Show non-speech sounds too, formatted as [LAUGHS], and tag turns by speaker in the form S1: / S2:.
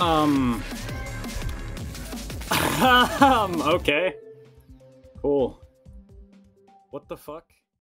S1: Um. um. [LAUGHS] Okay. Cool. What the fuck?